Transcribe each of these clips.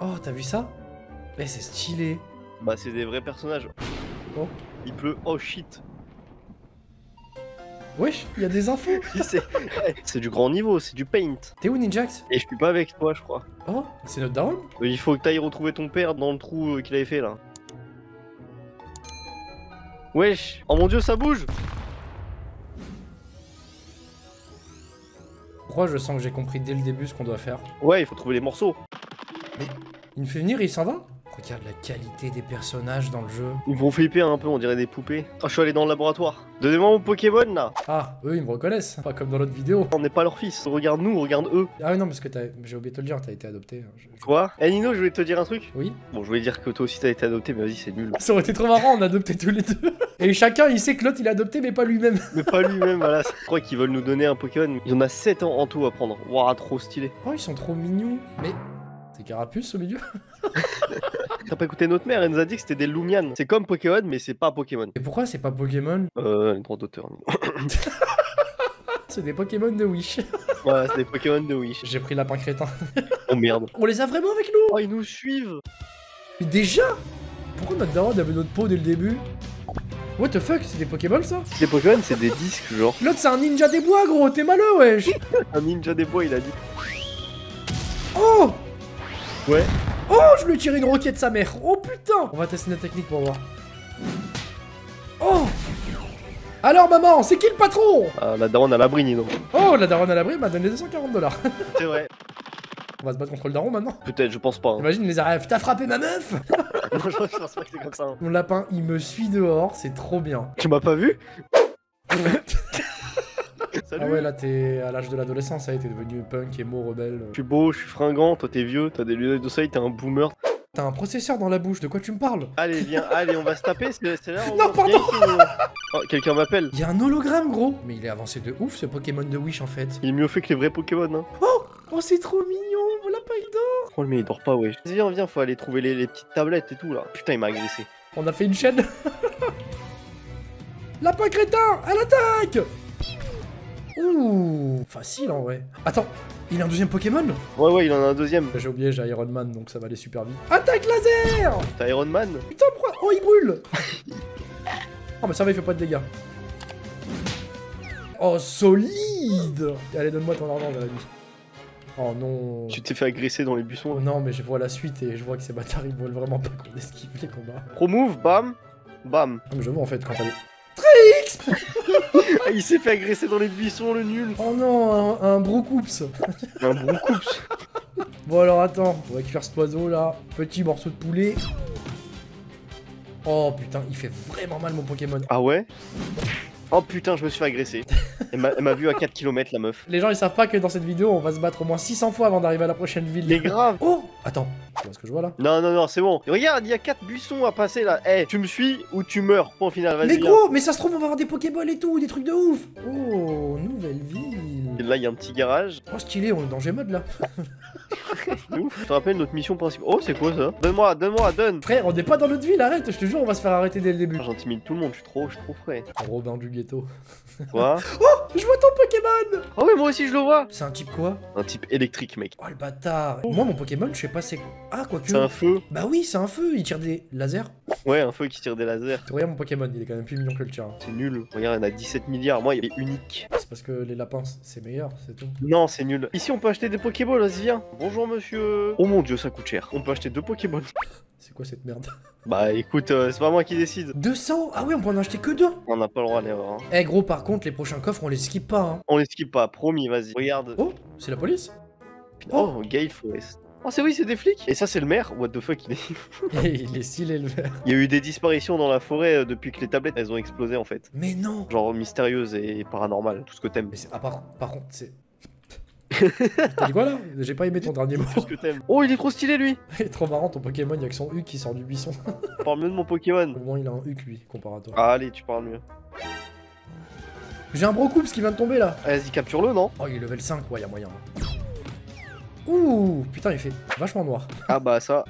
Oh, t'as vu ça? Mais c'est stylé. Bah, c'est des vrais personnages. Oh. Il pleut. Oh shit. Wesh, il y a des infos. C'est du grand niveau, c'est du paint. T'es où, Ninjax? Et je suis pas avec toi, je crois. Oh, c'est notre Euh, Il faut que t'ailles retrouver ton père dans le trou euh, qu'il avait fait là. Wesh Oh mon dieu, ça bouge Pourquoi je sens que j'ai compris dès le début ce qu'on doit faire? Ouais, il faut trouver les morceaux. Il me fait venir et il s'en va Regarde la qualité des personnages dans le jeu. Ils me font flipper un peu, on dirait des poupées. Oh, je suis allé dans le laboratoire. Donnez-moi mon Pokémon là Ah, eux ils me reconnaissent, pas comme dans l'autre vidéo. On n'est pas leur fils. Regarde nous, regarde eux. Ah oui, non, parce que t'as- j'ai oublié de te le dire, t'as été adopté. hein, je- Quoi? Eh Nino, je voulais te dire un truc. Oui Bon, je voulais dire que toi aussi t'as été adopté, mais vas-y, c'est nul. Ça aurait été trop marrant, on a adopté tous les deux. Et chacun, il sait que l'autre il a adopté, mais pas lui-même. Mais pas lui-même, voilà. Je crois qu'ils veulent nous donner un Pokémon. Il y en a 7 ans en tout à prendre. Waouh, trop stylé. Oh, ils sont trop mignons. Mais. Carapuce au milieu T'as pas écouté notre mère, elle nous a dit que c'était des Lumian. C'est comme Pokémon, mais c'est pas Pokémon. Et pourquoi c'est pas Pokémon? Euh, les droits d'auteur. C'est des Pokémon de Wish. Ouais, c'est des Pokémon de Wish. J'ai pris lapin crétin. Oh merde. On les a vraiment avec nous? Oh, ils nous suivent. Mais déjà? Pourquoi notre daron avait notre peau dès le début? What the fuck C'est des Pokémon ça? Les Pokémon, c'est des disques, genre. L'autre c'est un ninja des bois gros, t'es malheureux wesh Un ninja des bois, il a dit. Oh Ouais. Oh je lui ai tiré une roquette sa mère Oh putain On va tester notre technique pour voir. Oh Alors maman, c'est qui le patron? Ah, la daronne à l'abri, Nino. Oh la daronne à l'abri m'a donné 240 dollars. C'est vrai. On va se battre contre le daron maintenant. Peut-être, je pense pas. hein. Imagine les arrêts, t'as frappé ma meuf? Non, je pense pas que c'est comme ça. hein. Mon lapin il me suit dehors, c'est trop bien. Tu m'as pas vu? Salut. Ah ouais là t'es à l'âge de l'adolescence, t'es devenu punk, emo, rebelle. Je suis beau, je suis fringant, toi t'es vieux, t'as des lunettes de soleil, t'es un boomer. T'as un processeur dans la bouche, de quoi tu me parles? Allez, viens, allez, on va se taper, c'est là. on Non, pardon. Oh, quelqu'un m'appelle. Il y a un hologramme gros Mais il est avancé de ouf ce Pokémon de Wish en fait. Il est mieux fait que les vrais Pokémon, hein. Oh c'est trop mignon, mon lapin il dort Oh, mais il dort pas, ouais. Viens, viens, faut aller trouver les, les petites tablettes et tout là. Putain, il m'a agressé. On a fait une chaîne Lapin crétin, à l'attaque Ouh Facile en vrai. Attends, il a un deuxième Pokémon? Ouais, ouais, il en a un deuxième. J'ai oublié, j'ai Iron Man donc ça va aller super vite. Attaque laser T'as Iron Man? Putain pourquoi? Oh il brûle Oh mais ça va il fait pas de dégâts. Oh solide Allez donne-moi ton argent Jérémy. Oh non Tu t'es fait agresser dans les buissons. là. Non mais je vois la suite et je vois que ces bâtards ils veulent vraiment pas qu'on esquive les combats. Pro move, bam, bam. Ah mais je vois en fait quand elle est... Ah, il s'est fait agresser dans les buissons, le nul. Oh non, un, un Brocoups Un broucoups. Bon alors attends, on va cuire cet oiseau là. Petit morceau de poulet. Oh putain, il fait vraiment mal mon Pokémon. Ah ouais? Oh putain, je me suis fait agresser. Elle m'a vu à 4 km, la meuf. Les gens ils savent pas que dans cette vidéo on va se battre au moins 600 fois avant d'arriver à la prochaine ville. Mais grave. Oh Attends, tu vois ce que je vois là? Non, non, non, c'est bon. Regarde, il y a 4 buissons à passer là. Eh, tu me suis ou tu meurs? Point final, vas-y. Mais viens. gros, mais ça se trouve on va avoir des Pokéballs et tout, des trucs de ouf Oh, nouvelle ville Et là, il y a un petit garage. Oh stylé, on est dans Gmod là C'est ouf. Je te rappelle notre mission principale. Oh, c'est quoi ça? Donne-moi, donne-moi, donne. Frère, on n'est pas dans notre ville, arrête, je te jure on va se faire arrêter dès le début. Ah, J'intimide tout le monde, je suis trop, je suis trop frais. Robin du ghetto. Quoi? Je vois ton Pokémon Oh, oui, moi aussi je le vois. C'est un type quoi? Un type électrique, mec. Oh le bâtard Moi mon Pokémon, je sais pas c'est... Ah quoi que... C'est un feu. Bah oui, c'est un feu, il tire des lasers. Ouais, un feu qui tire des lasers. Regarde mon Pokémon, il est quand même plus mignon que le tien. C'est nul. Regarde, il y en a 17 milliards. Moi, il est unique. C'est parce que les lapins, c'est meilleur, c'est tout. Non, c'est nul. Ici, on peut acheter des Pokéballs, vas-y, viens. Bonjour, monsieur. Oh mon dieu, ça coûte cher. On peut acheter deux Pokéballs. C'est quoi cette merde? Bah écoute, euh, c'est pas moi qui décide. 200 Ah oui, on peut en acheter que deux On n'a pas le droit à l'erreur. hein. Eh gros, par contre, les prochains coffres, on les skip pas, hein. On les skip pas, promis, vas-y. Regarde. Oh, c'est la police Oh, Gale Forest. Oh, c'est oui, c'est des flics. Et ça, c'est le maire. What the fuck, il est. Eh, il est stylé le verre. Il y a eu des disparitions dans la forêt euh, depuis que les tablettes elles ont explosé en fait. Mais non Genre mystérieuses et paranormales, tout ce que t'aimes. Mais c'est... Ah par, par contre, c'est... T'as dit quoi là? J'ai pas aimé ton dernier mot. Tout ce que t'aimes. Oh, il est trop stylé lui Il est trop marrant ton Pokémon, il y a que son U qui sort du buisson. Parle mieux de mon Pokémon. Au moins il a un U lui, comparé à toi. Ah, allez, tu parles mieux. J'ai un Brocoups qui vient de tomber là Vas-y, capture-le, non? Oh, il est level 5, ouais, y'a moyen. Ouh, putain, il fait vachement noir. Ah bah ça.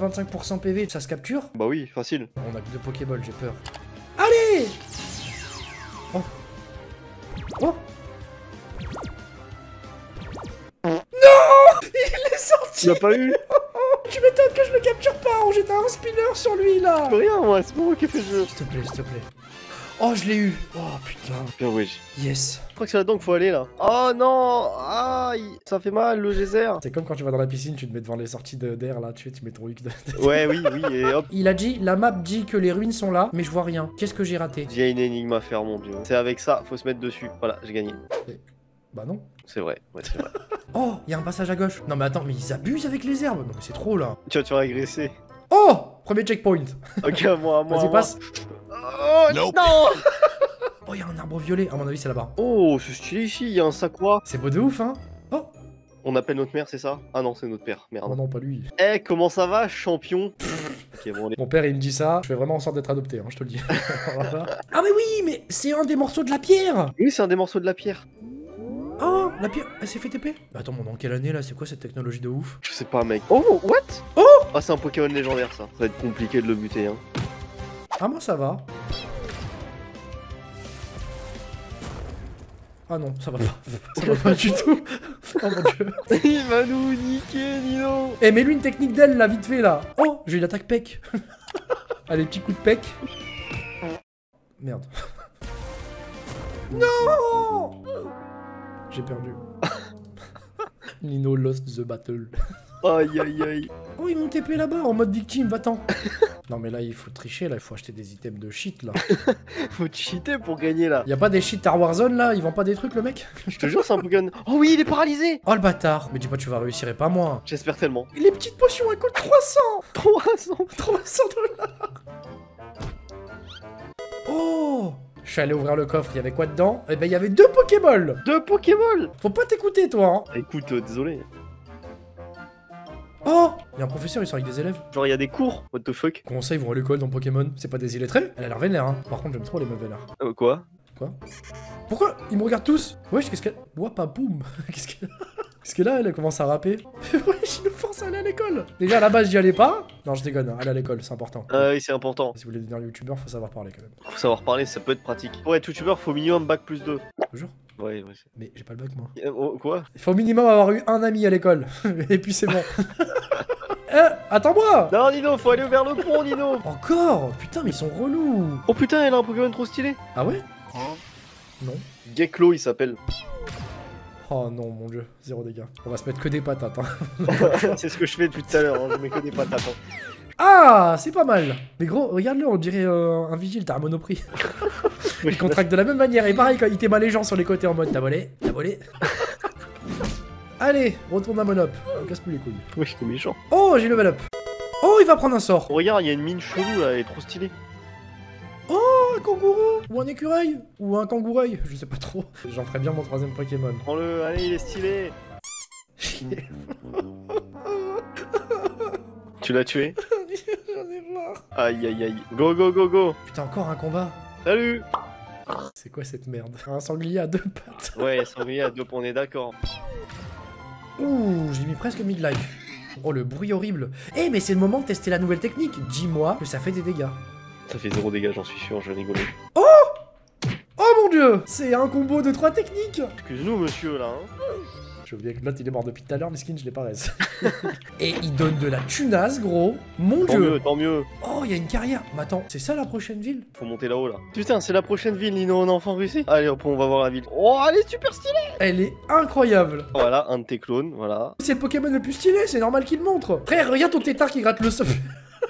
25% PV, ça se capture Bah oui, facile. On a que deux Pokéballs, j'ai peur. Allez Oh Oh Non Il est sorti Tu l'as pas eu Tu m'étonnes que je le capture pas, oh, j'étais un spinner sur lui là Rien, moi, c'est moi qui ai fait le jeu. S'il te plaît, s'il te plaît. Oh, je l'ai eu Oh putain, Bien, wesh. yes Je crois que c'est là-dedans qu'il faut aller là. Oh non Aïe Ça fait mal le geyser. C'est comme quand tu vas dans la piscine, tu te mets devant les sorties d'air là, tu, tu mets ton huc de... Ouais, oui, oui, et hop. Il a dit, la map dit que les ruines sont là, mais je vois rien. Qu'est-ce que j'ai raté? Il y a une énigme à faire, mon dieu. C'est avec ça, faut se mettre dessus. Voilà, j'ai gagné. Bah non. C'est vrai, ouais, c'est vrai. Oh, il y a un passage à gauche. Non mais attends, mais ils abusent avec les herbes. Non mais c'est trop là. tu vas te faire agresser. Oh Premier checkpoint. Ok, à moi, à moi. Vas-y, passe. Oh non Oh, il y a un arbre violet. À mon avis, c'est là-bas. Oh, c'est stylé ici, il y a un sac quoi C'est beau de ouf, hein On appelle notre mère, c'est ça? Ah non, c'est notre père, Oh merde. non, pas lui. Eh, comment ça va, champion? Ok, bon, allez. Mon père, il me dit ça. Je fais vraiment en sorte d'être adopté, hein, je te le dis. Ah mais oui, mais c'est un des morceaux de la pierre. Oui, c'est un des morceaux de la pierre. Oh, la pierre, elle s'est fait TP Bah attends, mon dans quelle année là? C'est quoi cette technologie de ouf? Je sais pas, mec. Oh, what? Oh Ah, c'est un Pokémon légendaire, ça. Ça va être compliqué de le buter, hein. Ah moi ça va. Ah non, ça va pas. Ça va pas du tout. Oh mon dieu. Il va nous niquer, Nino Eh, mets-lui une technique d'aile là, vite fait là. Oh, j'ai une attaque pec. Allez, petit coup de pec. Merde. Non J'ai perdu. Nino lost the battle. Aïe, aïe, aïe. Oh, ils m'ont TP là-bas en mode victime, va-t'en. non, mais là, il faut tricher, là, il faut acheter des items de shit là. Faut cheater pour gagner, là. Y a pas des shit à Warzone là Ils vendent pas des trucs, le mec? Je te jure, c'est un Pokémon. Oh oui, il est paralysé Oh le bâtard Mais dis pas, tu vas réussir et pas moi. J'espère tellement. Les petites potions, elles coûtent 300 300 300 dollars Oh Je suis allé ouvrir le coffre, il y avait quoi dedans? Eh ben il y avait deux Pokéballs Deux Pokémon Faut pas t'écouter toi hein Écoute, euh, désolé. Oh Il y a un professeur, il sort avec des élèves. Genre, il y a des cours. What the fuck Comment ça ils vont à l'école dans Pokémon C'est pas des illettrés Elle a l'air vénère hein. Par contre j'aime trop les meufs vénères. Euh, quoi Quoi Pourquoi Ils me regardent tous Wesh qu'est-ce qu'elle... Wapa boum Qu'est-ce qu'elle... Qu'est-ce que là elle commence à rapper Wesh il nous force à aller à l'école Déjà à la base j'y allais pas Non je déconne, aller à l'école c'est important. Ah oui, c'est important. Si vous voulez devenir youtubeur faut savoir parler quand même. Faut savoir parler, ça peut être pratique. Pour être youtubeur, faut minimum bac plus 2. Toujours Ouais, ouais. Mais j'ai pas le bac moi. Euh, oh, quoi? Il faut au minimum avoir eu un ami à l'école. Et puis c'est bon. Eh, attends-moi Non, Nino, faut aller vers le pont, Nino Encore? Putain, mais ils sont relous Oh putain, elle a un Pokémon trop stylé Ah ouais? Non. Geklo, il s'appelle. Oh non, mon dieu, zéro dégâts. On va se mettre que des patates. Hein. c'est ce que je fais depuis tout à l'heure, hein, je mets que des patates. hein. Ah, c'est pas mal Mais gros, regarde-le, on dirait euh, un vigile, t'as un monoprix. Il contracte de la même manière, et pareil, quand il t'émale les gens sur les côtés en mode t'as volé, t'as volé. Allez, retourne à Monop. On casse plus les couilles. Oui, c'est méchant. Oh, j'ai level up. Oh, il va prendre un sort. Oh, regarde, il y a une mine chelou là, elle est trop stylée. Oh, un kangourou Ou un écureuil Ou un kangoureuil Je sais pas trop. J'en ferai bien mon troisième Pokémon. Prends-le, allez, il est stylé. Tu l'as tué? Aïe aïe aïe. Go go go go. Putain, encore un combat. Salut C'est quoi cette merde? Un sanglier à deux pattes. Ouais, sanglier à deux, on est d'accord. Ouh, j'ai mis presque midlife. Oh, le bruit horrible. Eh, mais c'est le moment de tester la nouvelle technique. Dis-moi que ça fait des dégâts. Ça fait zéro dégâts, j'en suis sûr, je rigole. Oh mon dieu C'est un combo de trois techniques Excuse-nous, monsieur, là. Hein. J'ai oublié que l'autre il est mort depuis tout à l'heure, skin je l'ai pas. Et il donne de la tunasse, gros. Mon Tant dieu mieux, tant mieux. Oh, il y a une carrière. Mais attends, c'est ça la prochaine ville? Faut monter là-haut, là. Putain, c'est la prochaine ville, Nino, on a enfin réussi. Allez, hop, on va voir la ville. Oh, elle est super stylée Elle est incroyable Voilà, un de tes clones, voilà. C'est le Pokémon le plus stylé, c'est normal qu'il le montre Frère, regarde ton tétard qui gratte le sol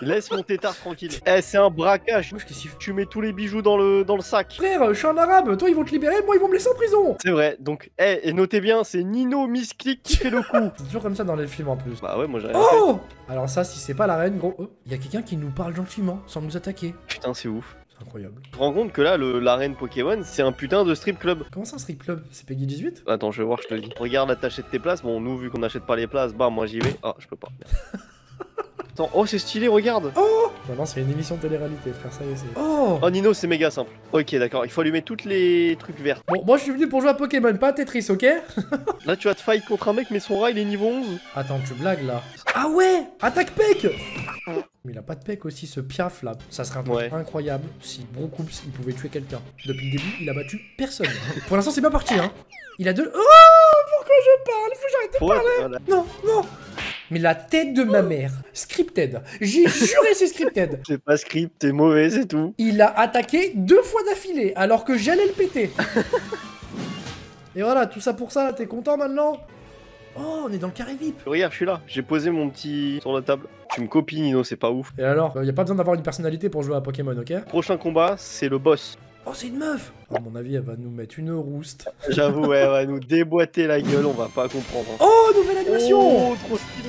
Laisse mon tétard tranquille. Eh, c'est un braquage. Wesh, qu'est-ce qu'il fait Tu mets tous les bijoux dans le, dans le sac. Frère, je suis un arabe, toi ils vont te libérer, moi ils vont me laisser en prison C'est vrai, donc, eh, et notez bien, c'est Nino Misclick qui fait le coup. C'est toujours comme ça dans les films en plus. bah ouais, moi j'ai rien fait. Oh Alors ça, si c'est pas la reine, gros, oh, il y a quelqu'un qui nous parle gentiment, sans nous attaquer. Putain, c'est ouf. C'est incroyable. Tu te rends compte que là, l'arène Pokémon, c'est un putain de strip club. Comment ça, un strip club? C'est Peggy 18 Attends, je vais voir, je te le dis. Regarde, là, t'achètes tes places. Bon, nous, vu qu'on n'achète pas les places, bah, moi j'y vais. Ah, je peux pas. Attends, oh, c'est stylé, regarde. Oh Maintenant, c'est une émission de télé-réalité, frère, ça y est, c'est... Oh Oh, Nino, c'est méga simple. Ok, d'accord, il faut allumer toutes les trucs verts. Bon, moi je suis venu pour jouer à Pokémon, pas à Tetris, ok Là, tu vas te fight contre un mec, mais son rat, il est niveau 11. Attends, tu blagues là Ah ouais Attaque Peck Mais il a pas de Peck aussi, ce piaf là. Ça serait un truc Ouais. incroyable si Brocoops il pouvait tuer quelqu'un. Depuis le début, il a battu personne. pour l'instant, c'est pas parti, hein. Il a deux. Oh Pourquoi je parle? Faut que j'arrête de parler voilà. Non, non Mais la tête de ma mère, scripted. J'ai juré c'est scripted. C'est pas script, t'es mauvais, c'est tout. Il a attaqué deux fois d'affilée alors que j'allais le péter. Et voilà, tout ça pour ça, t'es content maintenant? Oh, on est dans le carré VIP. Regarde, je suis là. J'ai posé mon petit sur la table. Tu me copies, Nino, c'est pas ouf. Et alors, y a pas besoin d'avoir une personnalité pour jouer à Pokémon, ok? Prochain combat, c'est le boss. Oh, c'est une meuf À mon avis, elle va nous mettre une rouste. J'avoue, ouais, elle va nous déboîter la gueule, on va pas comprendre. hein. Oh, nouvelle animation Oh, trop stylé.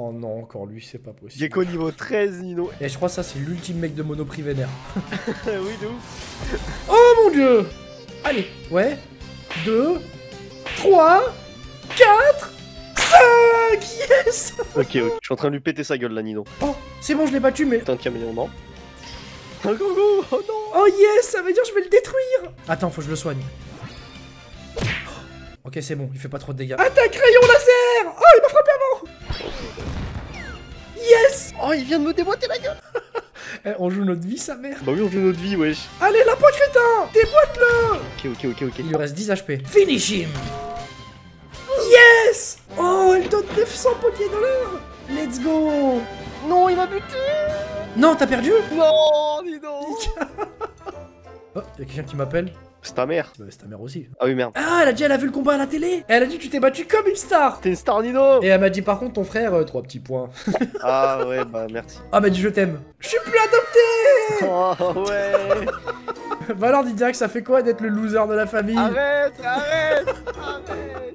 Oh non, encore lui, c'est pas possible. Gecko niveau 13, Nino. Et je crois que ça, c'est l'ultime mec de Monoprix vénère. oui, de ouf. Oh mon dieu Allez, ouais. 2, 3, 4, 5 Yes Ok, ok. Je suis en train de lui péter sa gueule là, Nino. Oh, c'est bon, je l'ai battu, mais... Putain de caméléon, non Un gogo Oh non Oh yes, ça veut dire que je vais le détruire Attends, faut que je le soigne. Ok, c'est bon, il fait pas trop de dégâts. Attaque rayon laser Oh, il m'a frappé Oh, il vient de me déboîter la gueule. Eh, On joue notre vie, sa mère. Bah oui, on joue notre vie, wesh. Allez, lapin crétin Déboîte-le. Ok, ok, ok, ok. Il lui reste 10 HP. Finish him Yes. Oh, elle donne 900 Poké dans l'heure. Let's go. Non, il m'a buté. Non, t'as perdu? Non, Nino Oh, y'a quelqu'un qui m'appelle? C'est ta mère. Bah, c'est ta mère aussi. Ah oui, merde. Ah, elle a dit elle a vu le combat à la télé Elle a dit tu t'es battu comme une star T'es une star, Nino Et elle m'a dit par contre ton frère, euh, trois petits points. Ah ouais, bah merci. Ah, elle m'a dit je t'aime. Je suis plus adopté Oh ouais Bah alors Didiac, ça fait quoi d'être le loser de la famille? Arrête, arrête, arrête